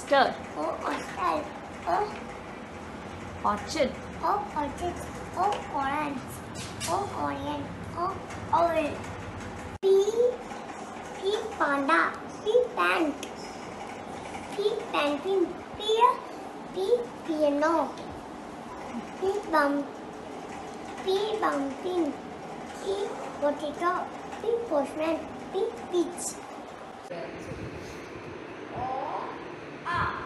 oyster. O oyster. O orchard, O orchid. O orange. O onion. O oil. P P panda. P pant. P panting. P P piano. P bum. P bumping. P potato. P postman. P peach. 啊。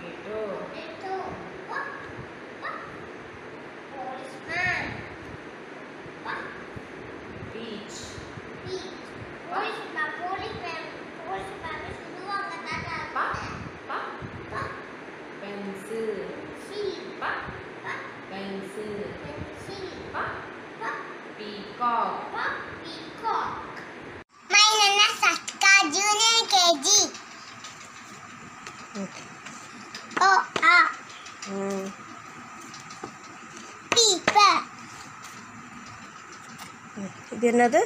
Begitu. இது என்னது?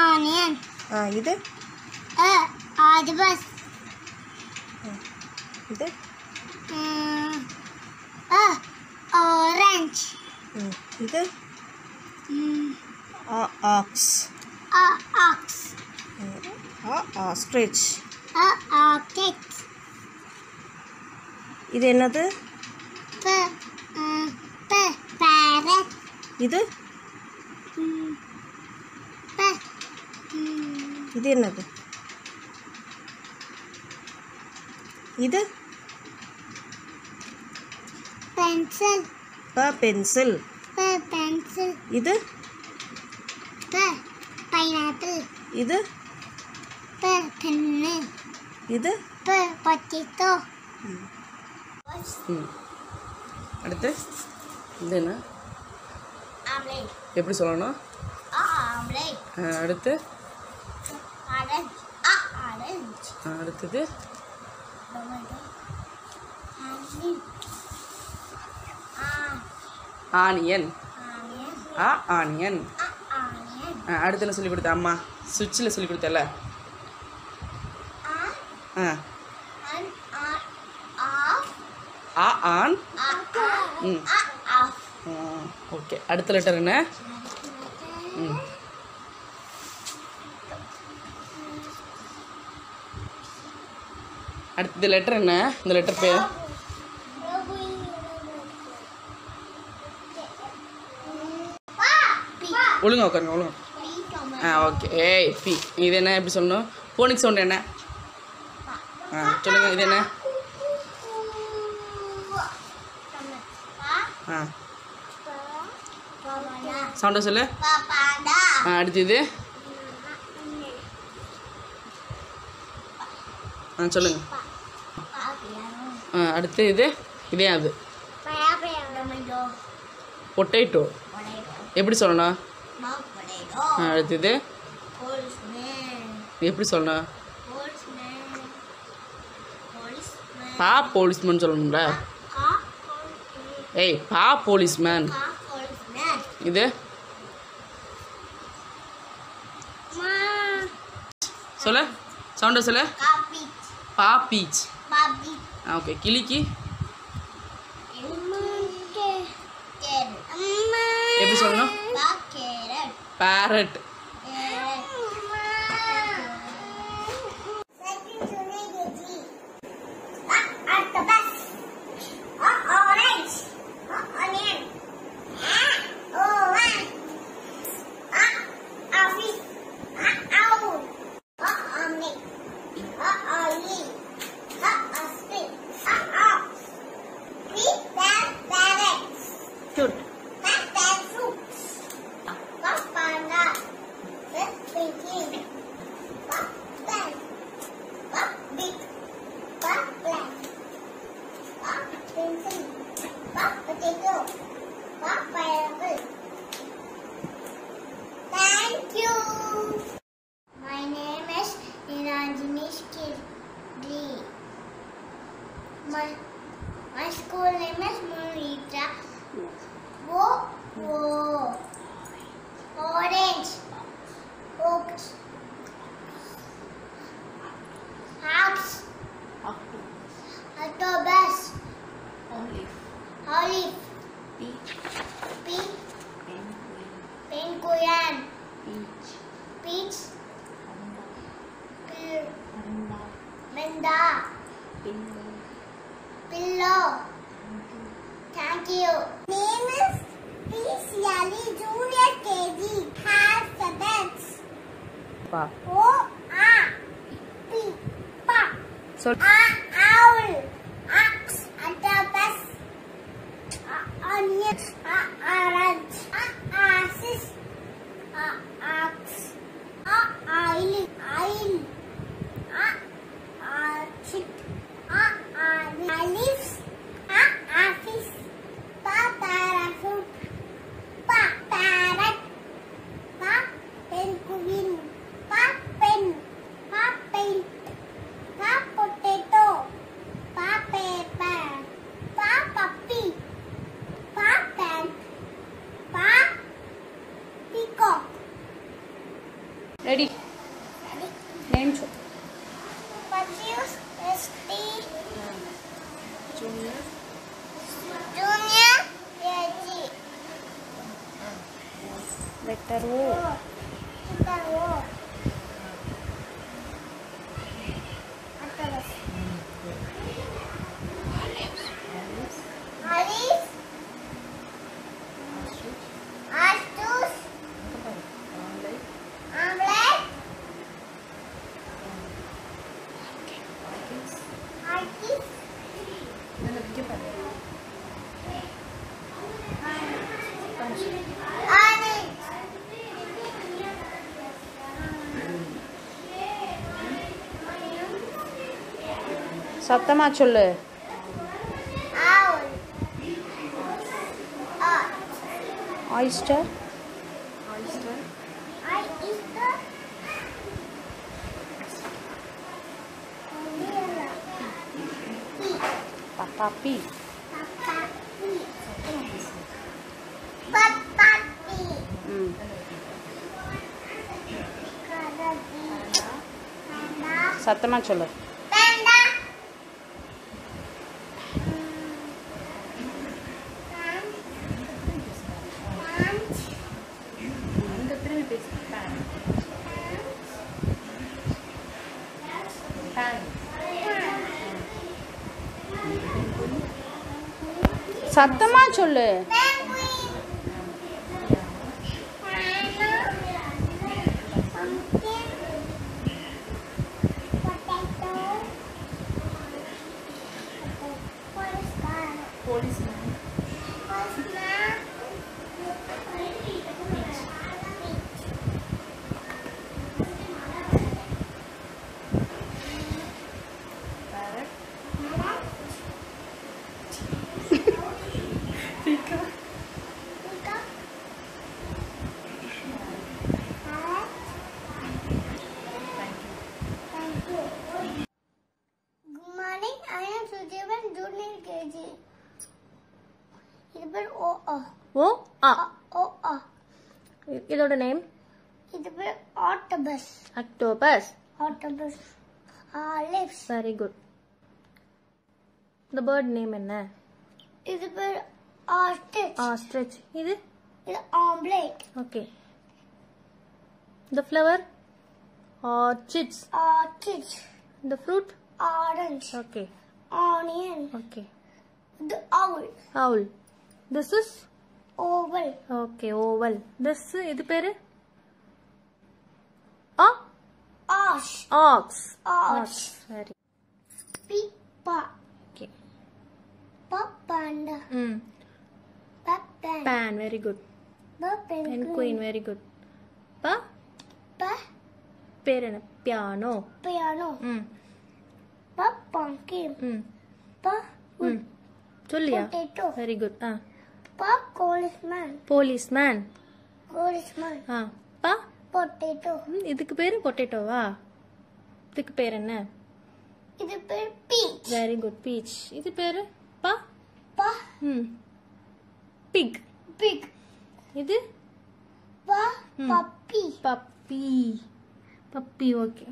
Onion. ஆ இது? ஆதிபஸ். இது? Orange. இது? Aux. Aux. Ostrich ஆக்கெட் இது என்னது? Farad. இது? இது என்னது இது Pencil. ப பென்சில் P. Pencil. இது P. Pineapple. இது P. Pen. இது. Potato. ம் அடுத்து இது என்ன. எப்படி சொல்லணும் அடுத்து அடுத்தது. ஆனியன். ஆ ஆனியன் அடுத்து என்ன சொல்லி கொடுத்த அம்மா? சுவிட்சில் சொல்லி கொடுத்தல ஆ. ஆ ஆன். ம். ஓகே. அடுத்த லெட்டர் என்ன? அடுத்த லெட்டர் என்ன? இந்த லெட்டர் பேர்? ஒழுங்கா உட்காருங்க ஒழுங்கா. ஆ ஓகே ஏய் பி. இது என்ன? எப்படி சொல்லணும்? போனிக் சவுண்ட் என்ன? ஆ சொல்லுங்க இது என்ன? ஆ. சவுண்டை சொல்லு. ஆ அடுத்து இது? ஆ சொல்லுங்க. அடுத்து இது இதே அது. பொட்டேட்டோ எப்படி சொல்லணும் அடுத்து இது. எப்படி சொல்லணும் பா போலீஸ்மேன் சொல்லணும்ல. ஏய் பா போலீஸ்மேன். இது? சொல்லு. சவுண்டை சொல்லு. பா பீச். ஓகே கிளிக்கு எப்படி சொல்லணும் parrot my school name is Monita. Wo wo. Orange. Oaks. Pillow. Thank you. Name is Prishali Junior KG. Have subjects. Pa. O A P Pa. So A owl. Ox. Onion. Matius Resti Junior Junior Yaji Vector Wu சத்தமா சொல்லு Owl. Ox. Oyster papi. Papapi. Papapi hmm. சத்தமா சொல்லு. இதோட name இது பேர் octopus octopus octopus lips very good இந்த bird name என்ன இது பேர் ஆஸ்டிச் ஆஸ்ட்ரிச் இது இது ஆம்லேட் ஓகே இந்த ஃப்ளவர் ஆர்ச்சிட்ஸ் ஆர்ச்சிச் இந்த fruit orange okay onion okay இது அவுல் அவுல் this is Owl okay owl this இது பேரு? ஆ? ஆஷ் ஆக்ஸ் ஆஷ் சரி பிப்பா ஓகே பப்பாண்டா ம் Pappan pan very good penguin very good பா ப பேர் என்ன? பியானோ பியானோ ம் பப்பங்கின் ம் ப சொல்லியா? வெரி குட் ஆ. ப கோலிஸ்மேன் போலீஸ்மேன் கோலிஸ்மேன் ஆ பா. பொட்டேட்டோ இதுக்கு பேரு பொட்டேட்டோவா? இதுக்கு பேர் என்ன? இது பேர் பீச் வெரி குட் பீச் இது பேரு பா? ப. ம். பிக் பிக் இது? ப பப்பி பப்பி பப்பி ஓகே